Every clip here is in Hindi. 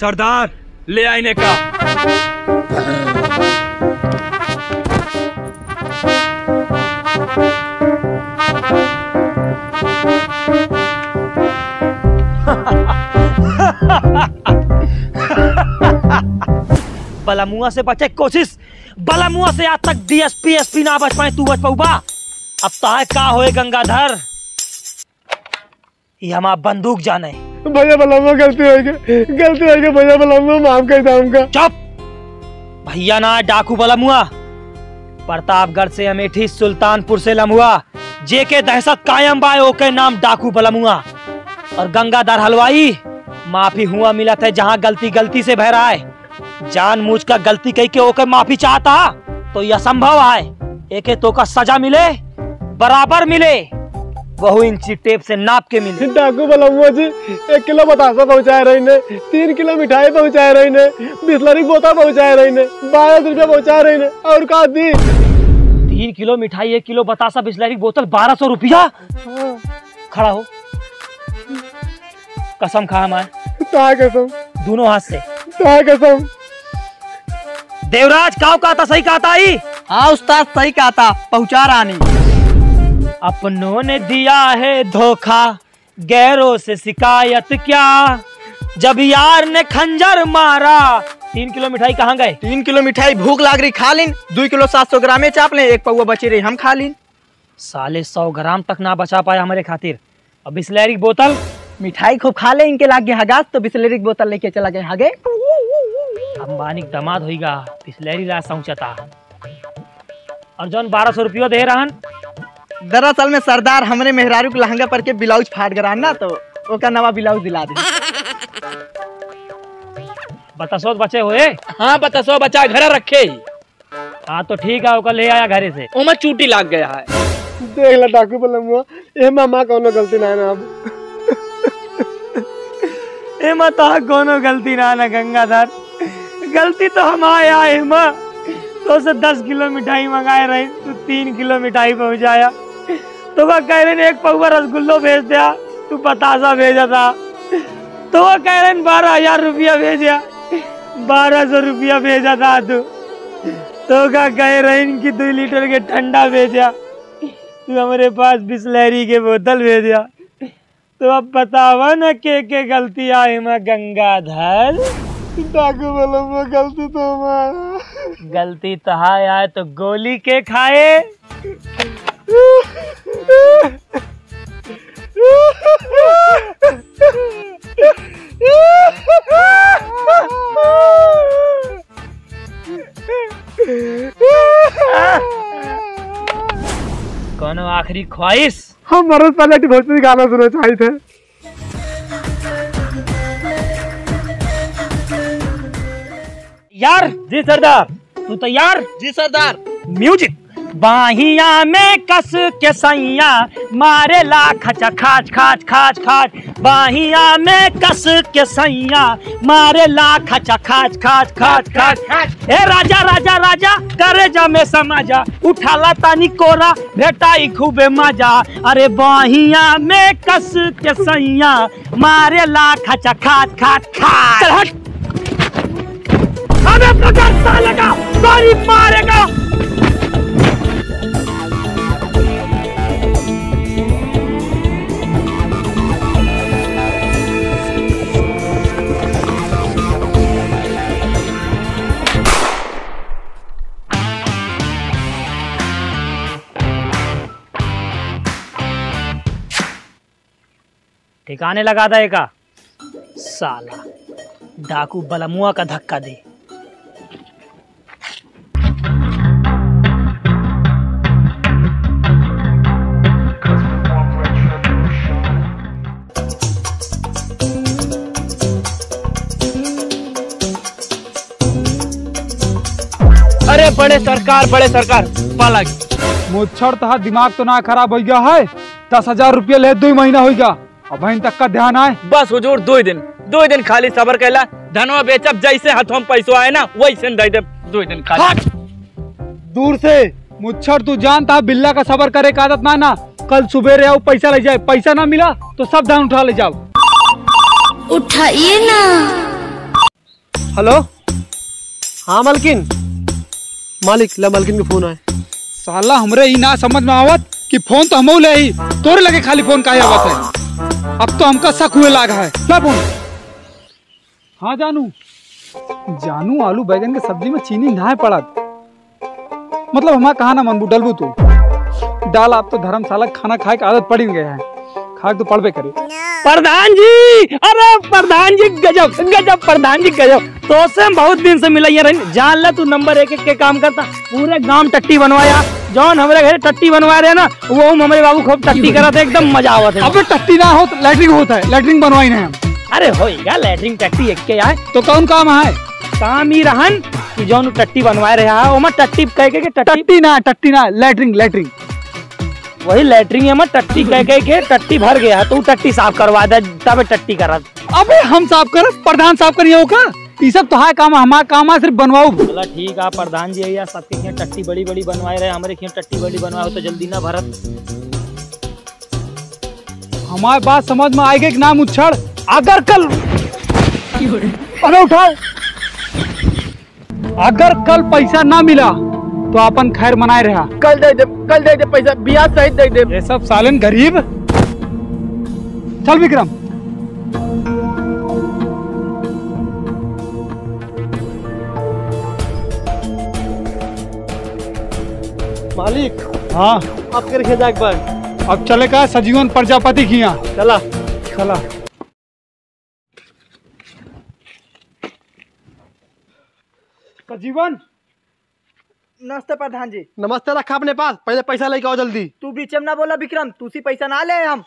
सरदार, ले आईने का बलामुआ से बचे कोशिश। बलामुआ से आज तक डीएसपी एसपी ना बच पाए, तू बच पाऊबा अब ताए का होए गंगाधर? ये हमारा बंदूक जाने। भैया बलम्बो गलती हो गई। गलती हो गई, भैया बलम्बो माफ़ कर दो हमका। चुप! भैया ना डाकू बलमुआ प्रतापगढ़ से अमेठी सुल्तानपुर से लमुआ। जे के दहशत कायम बाय, ओके नाम डाकू बलमुआ और गंगाधर हलवाई, माफ़ी हुआ मिला था जहाँ गलती गलती से रहा है। जान मूझ का गलती कही के ओके माफ़ी चाहता तो यह संभव है। एके तो का सजा मिले, बराबर मिले। बहु इंची टेप से नाप के मिले। डाकू बलम्बो जी एक किलो बतासा पहुँचाए रही ने तीन किलो मिठाई पहुँचाए रही ने बिस्लरी की बोतल पहुँचाए रही ने बारह सौ रुपया पहुँचाए रही ने और का दी। तीन किलो मिठाई एक किलो बतासा बिस्लरी की बोतल बारह सौ रुपया? खड़ा हो। कसम खा हमारे। कसम। दोनों हाथ से। कसम। देवराज काव कहता सही कहता ही हाँ उस्ताद सही कहा था पहुँचा रानी। अपनों ने दिया है धोखा गैरों से शिकायत क्या? जब यार ने खंजर मारा तीन किलो मिठाई कहाँ गए? तीन किलो मिठाई भूख लाग रही खा लीन। दो किलो सात सौ ग्राम चाप लें एक पौवा बची रही हम खा लीन। साले सौ ग्राम तक ना बचा पाया हमारे खातिर। अब बिस्लैरी की बोतल मिठाई खूब खा ले इनके लाग गए हगास तो बिस्लेरी की बोतल लेके चला गए हगे? अंबानी दामाद होइगा बिस्लैरी ला सौचता और जौन बारह सौ रुपये दे रहन। दरअसल में सरदार हमरे मेहरारू के लहंगा पर के ब्लाउज फाट गरा ना तो ओका नवा ब्लाउज दिला दे। बता सौ बचे हुए? हाँ बता सौ बच्चा घर रखे ही। हाँ तो ठीक है ओकर ले आया घरे से। उमा चूटी लाग गया है। देख ला डाकू बलम्बो ए मामा कौनो गलती ना है ना अब। ए मत कोनो गलती ना ना गंगाधर। गलती तो हम आया है माँ। तो से दस किलो मिठाई मंगाए रही तू तीन किलो मिठाई पहुँचाया। तो वह कह रहे एक पौवा रसगुल्लो भेज दिया तू पतासा भेजा था तो वह कह रहे बारह हज़ार रुपया भेजा बारह सौ रुपया भेजा था तू। तो का कह रहे कि दो लीटर के ठंडा भेजा तू हमारे पास बिस्लरी के बोतल भेजा तो अब बतावा न के के गलती आई मैं गंगाधर? डाकू बलम्बो गलती तो हमारा गलती तहाय आए तो गोली के खाए। कोनो आखिरी ख्वाहिश? हम मरद पहले भोजपुरी गाना सुनना चाहिए थे। यार जी सरदार। तू तैयार? जी सरदार। म्यूज़िक। बाहिया में कस के सैया, मारे ला खचा खाच खाच खाच खाच। बाहिया में कस के सैया, मारे ला खचा खाच खाच खाच खाच। ए राजा राजा राजा, करे जा में समाजा। उठाला तानी कोरा भेटाई खूबे मज़ा। अरे बाहिया में कस के सैया, मारे ला खच खाच खाच खाच। अबे प्रकाश साले का गोली मारेगा। ठिकाने लगा देगा। साला, डाकू बलमुआ का धक्का दे। अरे, बड़े सरकार बड़े सरकार पालक मुच्छर तहा दिमाग तो ना खराब हो गया है। दस हज़ार रुपया ले दो, महीना हो गया। अब बहन तक का ध्यान आए। बस हुजूर दो दिन। दो दिन खाली सबर कैला धनवा बेचब जैसे हाथों में पैसो आए ना वैसे दे दे। दो दिन खाली। दूर से मुच्छर तू जानता बिल्ला का सबर करे का आदत ना ना। कल सुबह आओ पैसा ले जाए। पैसा ना मिला तो सब धान उठा ले जाओ। उठाइए ना। हेलो? हाँ मलकिन। मालिक ले मालकिन के फ़ोन आए। साला हमरे ही ना समझ में आवत कि फ़ोन तो हम ले ही। तोरे लगे खाली फ़ोन काहे आवत है? अब तो हमका शक हुए लागा है। ना बोल हाँ जानू। जानू, आलू बैगन के सब्ज़ी में चीनी ना पड़त। मतलब हमारा कहा ना मनबू डलबू तू। डाल आप तो धर्मशाला खाना खाए की आदत पड़ी गया है। खाए तो पड़बे करे। प्रधान जी अरे प्रधान जी गजब गजब प्रधान जी गजब। तो से हम बहुत दिन से मिला ये रही। जान ले तू नंबर एक एक के काम करता। पूरे गाँव टट्टी बनवाया। जौन हमारे घर टट्टी बनवा रहे ना वो हम हमारे बाबू खूब टट्टी करा थे एकदम मज़ा आवा है। अबे टट्टी ना हो तो लैटरिंग होता है। लैटरिंग बनवाई नहीं हम। अरे होएगा लैटरिन टट्टी एक के आए। तो कौन काम है? काम ही रहन कि जौन टट्टी बनवा रहे हा। ओमा टट्टी कह के टट्टी ना टट्टी ना लैटरिंग लैटरिंग वही लैटरिन है टट्टी कह के के टट्टी भर गया तो टट्टी साफ़ करवा दे तबे टट्टी करा अबे हम साफ़ कर प्रधान साफ़ करिए हो का ये सब तो है काम हमारा काम है सिर्फ़ बनवाओ। बोला ठीक है प्रधान जी या सबके यहाँ टट्टी बड़ी बड़ी बनवाए रहे हमारे यहाँ टट्टी बड़ी बनवाए तो जल्दी ना भरत। हमारी बात समझ में आएगी नाम उछड़ अगर कल। अरे उठाओ। अगर कल पैसा ना मिला। तो अपन खैर मनाए रहा। कल दे दे कल दे दे पैसा ब्याज सहित दे दे। ये सब सालन गरीब। चल विक्रम। मालिक हाँ। आप कर खेजा एक बार। अब चले का सजीवन प्रजापति की यहाँ। चला। चला। सजीवन। नमस्ते प्रधान जी। नमस्ते रखा अपने पास पहले पैसा लेके आओ जल्दी। तू बीच में ना बोला विक्रम तू सी पैसा ना ले हम।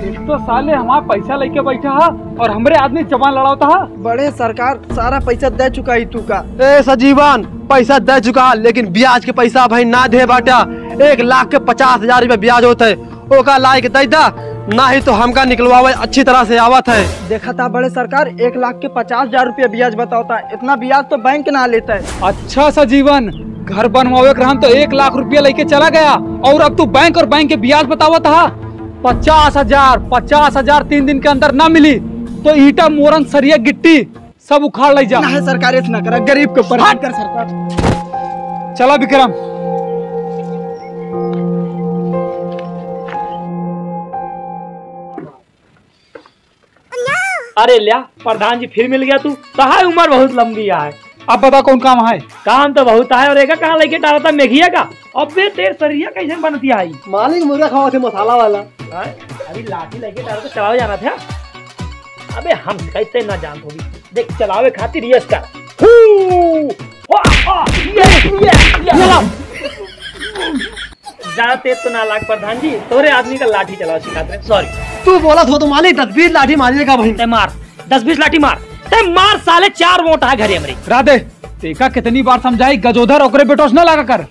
एक तो साले हमारा पैसा लेके बैठा है और हमरे आदमी जवान लड़ाता है। बड़े सरकार सारा पैसा दे चुका ही तू का। ए सजीवन पैसा दे चुका लेकिन ब्याज के पैसा भाई ना दे बाटा। एक लाख के पचास हज़ार रूपए ब्याज होते है। ओका लायक दे दा ना ही तो हमका निकलवावे अच्छी तरह से आवत है। देखा था बड़े सरकार एक लाख के पचास हज़ार रूपया ब्याज बताता है इतना ब्याज तो बैंक ना लेता है। अच्छा सा जीवन घर बनवावे के रहन तो एक लाख रुपया लेके चला गया और अब तू बैंक और बैंक के ब्याज बतावत था पचास हज़ार पचास हज़ार तीन दिन के अंदर ना मिली तो ईटा मोरन सरिया गिट्टी सब उखाड़ ले जा। है सरकार इतना करा गरीब के ऊपर कर सरकार। चला विक्रम। अरे लिया प्रधान जी फिर मिल गया तू। कहा उम्र बहुत लंबी है? अब बता कौन काम है? काम तो बहुत है और एक कहाँ लेके डाला था मेघिया का अबे तेरे सरिया कैसे बनती आई मालिक मुर्गा खावा थे मसाला वाला। अभी लाठी लेके डाला तो चलावे जाना था। अबे हम कैसे ना जान होगी। देख चलावे खातिर यस कर। हू! वाह, वाह, ये, ये, ये। ज़्यादा तेज तो ना लाग प्रधान जी। तोरे आदमी का लाठी चलाओ सिखाते सॉरी तू बोला था तो मालिक दस बीस लाठी मारिएगा भाई। मार दस बीस लाठी मार। ते मार साले चार वोट है घरे हमरे राधे देखा कितनी बार समझाई गजोधर ओकरे बेटोस न लगा कर।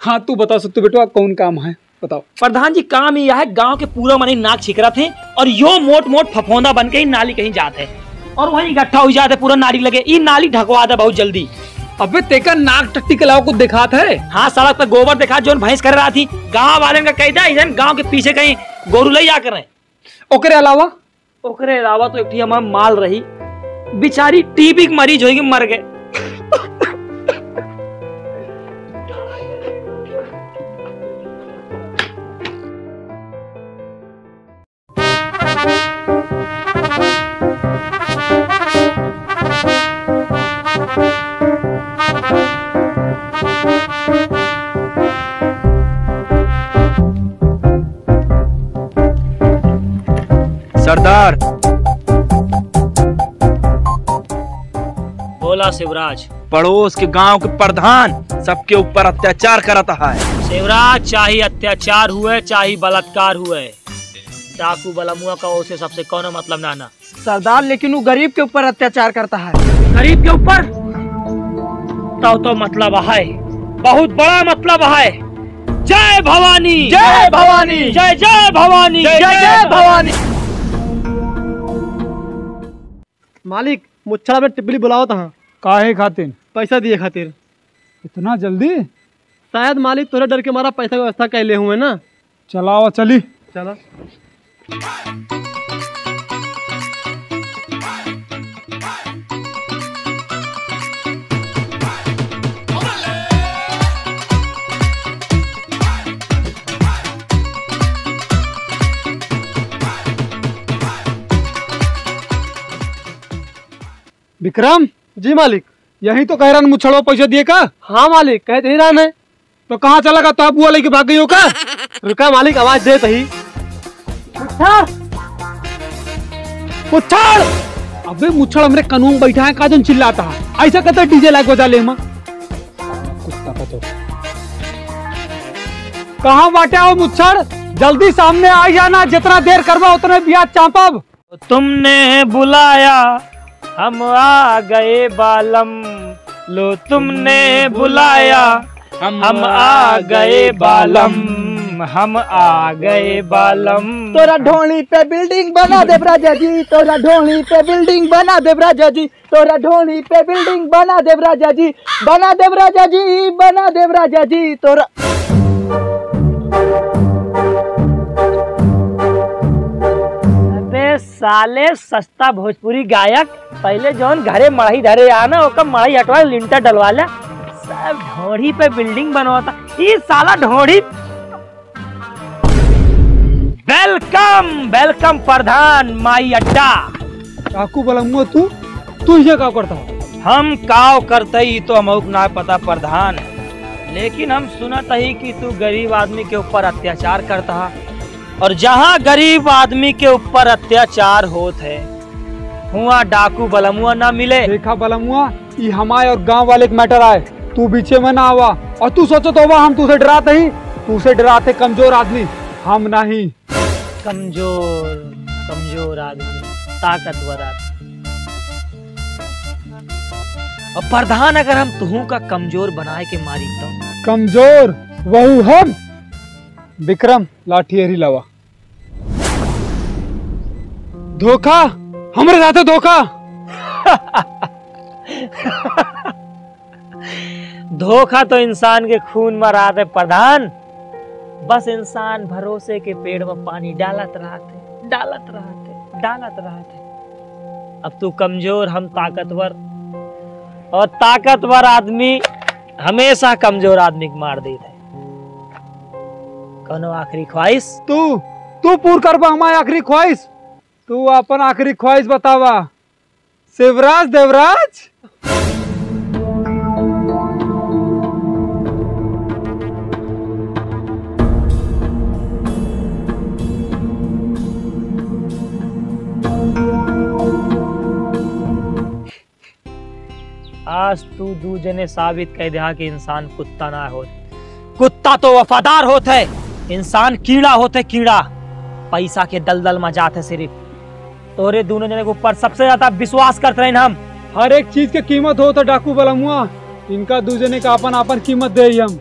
हाँ तू बता सत्तू बेटो कौन काम है? बताओ। प्रधान जी काम यह है गाँव के पूरा मनी नाक छिकरा थे और यो मोट मोट फफोंदा बन के ही नाली कहीं जाते और वहीं इकट्ठा हो जाते पूरा नाली लगे। ये नाली ढकवा दे बहुत जल्दी। अबे तेका नाक टट्टी के अलावा कुछ दिखात है। हाँ सड़क पर गोबर दिखा जो भैंस कर रहा थी। गाँव वाले का कह दिया इधर गाँव के पीछे कहीं गोरू ले जा कर। ओकरे अलावा? ओकरे अलावा तो एक थी हमार माल रही। बिचारी टीबी की मरीज़ होगी मर गए। शिवराज। पड़ोस के गाँव के प्रधान सबके ऊपर अत्याचार करता है शिवराज चाहे अत्याचार हुए चाहे बलात्कार हुए। डाकू बलमुआ का उसे सबसे कौन मतलब नाना सरदार लेकिन वो गरीब के ऊपर अत्याचार करता है गरीब के ऊपर? तो तो मतलब है बहुत बड़ा मतलब है जय भवानी। जय भवानी। जय जय भवानी। जय जय भवानी। मालिक मुच्छड़ा में टिपली बुलाओ था काहे खातिर? पैसा दिए खातिर। इतना जल्दी? शायद मालिक तोरे डर के मारा पैसा की व्यवस्था कैले हुए ना। चलाओ चली। चला। विक्रम? जी मालिक यही तो कह रहा मुछड़ो पैसे दिए का? हाँ मालिक कहते ही रहन है तो कहाँ चला का तो आप बुआ लेके भाग गई हो का? रुका मालिक आवाज़ देते ही मुच्छड़! अबे मुच्छड़ हमरे कानून बैठा है काजन चिल्लाता है। ऐसा कहते डीजे लाइक बजा ले हम। कुत्ता का तो कहाँ बाटे हो मुच्छड़? जल्दी सामने आ जाना जितना देर करवा उतने ब्याज चापब। तुमने बुलाया हम आ गए बालम। लो तुमने बुलाया। हम हम आ गए बालम। हम आ गए बालम। तोरा ढोली पे बिल्डिंग बना दे राजा जी तोरा ढोली पे बिल्डिंग बना दे राजा जी तोरा ढोली पे बिल्डिंग बना दे राजा जी बना दे राजा जी बना दे राजा जी तोरा साले सस्ता भोजपुरी गायक पहले जौन घरे मढ़ी धरे आना ओकर मढ़ी हटवा लिंटर डलवा ले। सब ढोड़ी पे बिल्डिंग बनवाता। ये साला ढोड़ी। वेलकम वेलकम प्रधान माई अड्डा। काकू बलमुआ तू तू ये क्या करता? हो हम काव करते ही तो हमको ना पता प्रधान। लेकिन हम सुनत ही कि तू गरीब आदमी के ऊपर अत्याचार करता। है और जहाँ गरीब आदमी के ऊपर अत्याचार होत है हुआ डाकू बलमुआ ना मिले। देखा बलमुआ ये हमारे और गाँव वाले के मैटर आए। तू बीचे में ना आवा और तू सोचो तो हम तुझे डराते ही। तुझे डराते कमज़ोर आदमी हम नहीं। कमज़ोर कमज़ोर आदमी ताकतवर आदमी। और प्रधान अगर हम तुहू का कमज़ोर बनाए के मारी तो? कमज़ोर वहू हम। विक्रम लाठी हरी लावा। धोखा? हमारे साथ धोखा। धोखा तो इंसान के खून में रहा है प्रधान। बस इंसान भरोसे के पेड़ में पानी डालत रहते डालत रहते डालत रहते अब तू कमज़ोर हम ताकतवर। और ताकतवर आदमी हमेशा कमज़ोर आदमी को मार देते कौनो आखिरी ख्वाहिश? तू तू पूर करबा हमारी आखिरी ख्वाहिश। तू अपन आखिरी ख्वाहिश बतावा। शिवराज देवराज? आज तू दू जने साबित कर दिया कि इंसान कुत्ता ना हो कुत्ता तो वफादार होते इंसान कीड़ा होते कीड़ा। पैसा के दलदल में जाते सिर्फ़। तोरे दोनों जने के ऊपर सबसे ज़्यादा विश्वास करते रहे हम। हर एक चीज़ के कीमत हो तो डाकू बलमुआ इनका दूजने का अपन अपन कीमत दे हम।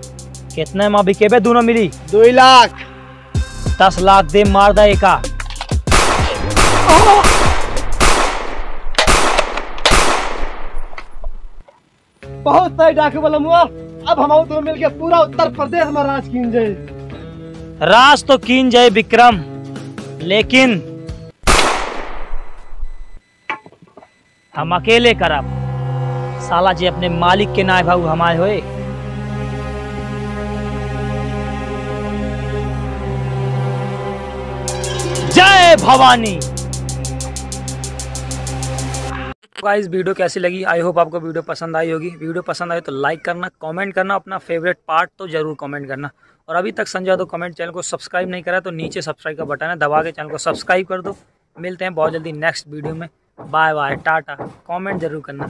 कितने माँ बिकेबे दोनों मिली? दो लाख। दस लाख दे मार दे एका। बहुत सही डाकू बलमुआ अब हम दोनों मिलके पूरा उत्तर प्रदेश में राज कीन जाए। राज तो कीन जय विक्रम लेकिन हम अकेले करब साला जी अपने मालिक के नाय भाऊ हमारे होए। जय भवानी। गाइस, वीडियो कैसी लगी? आई होप आपको वीडियो पसंद आई होगी। वीडियो पसंद आई तो लाइक करना कमेंट करना, अपना फेवरेट पार्ट तो ज़रूर कमेंट करना। और अभी तक संजय तो कमेंट चैनल को सब्सक्राइब नहीं करा तो नीचे सब्सक्राइब का बटन है, दबा के चैनल को सब्सक्राइब कर दो। मिलते हैं बहुत जल्दी नेक्स्ट वीडियो में। Bye bye Tata. कमेंट ज़रूर करना।